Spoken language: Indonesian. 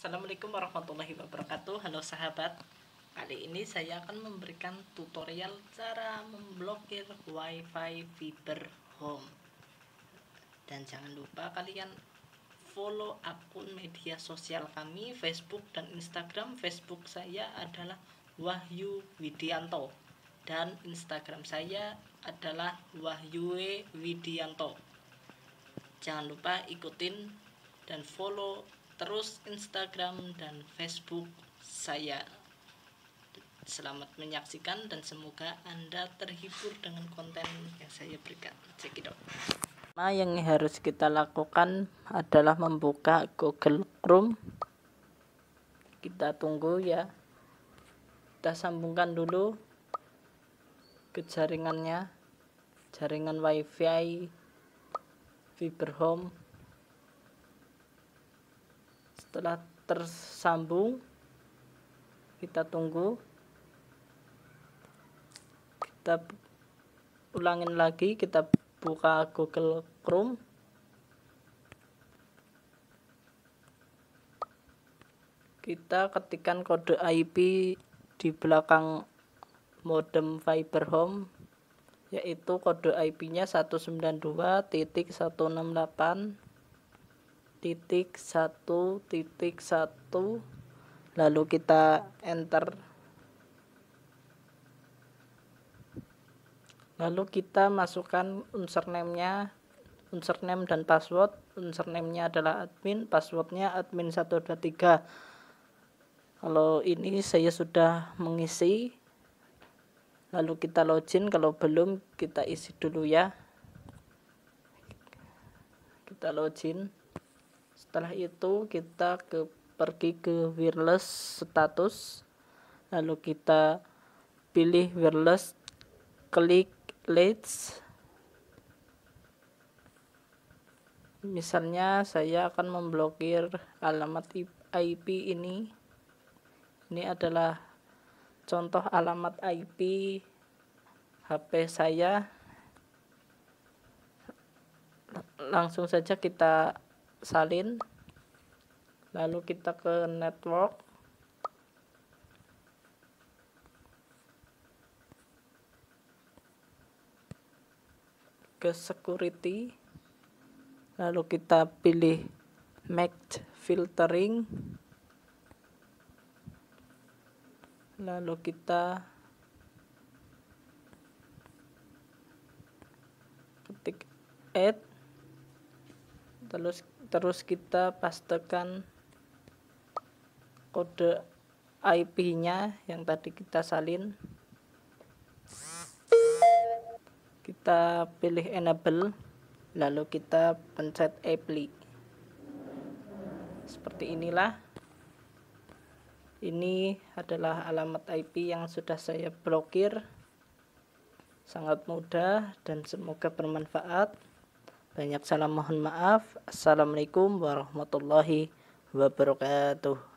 Assalamualaikum warahmatullahi wabarakatuh. Halo sahabat. Kali ini saya akan memberikan tutorial cara memblokir wifi fiber home. Dan jangan lupa kalian follow akun media sosial kami Facebook dan Instagram. Facebook saya adalah Wahyu Widianto. Dan Instagram saya adalah Wahyu Widianto. Jangan lupa ikutin dan follow terus Instagram dan Facebook saya. Selamat menyaksikan dan semoga Anda terhibur dengan konten yang saya berikan. Cekidot. Nah, yang harus kita lakukan adalah membuka Google Chrome. Kita tunggu ya. Kita sambungkan dulu ke jaringannya. Jaringan WiFi Fiber Home setelah tersambung kita tunggu. Kita ulangin lagi kita buka Google Chrome. Kita ketikkan kode IP di belakang modem fiber home yaitu kode IP nya 192.168 titik satu titik satu. Lalu kita enter. Lalu kita masukkan username nya username dan password. Username nya adalah admin passwordnya admin 123 kalau ini saya sudah mengisi. Lalu kita login. Kalau belum kita isi dulu ya. Kita login setelah itu kita ke pergi ke wireless status. Lalu kita pilih wireless klik let's misalnya saya akan memblokir alamat IP ini. Ini adalah contoh alamat IP HP saya. Langsung saja kita salin lalu kita ke network. Ke security lalu kita pilih match filtering. Lalu kita ketik add terus terus kita pastekan kode IP nya yang tadi kita salin. Kita pilih enable lalu kita pencet apply. Seperti inilah. Ini adalah alamat IP yang sudah saya blokir. Sangat mudah dan semoga bermanfaat banyak salam mohon maaf. Assalamualaikum warahmatullahi wabarakatuh.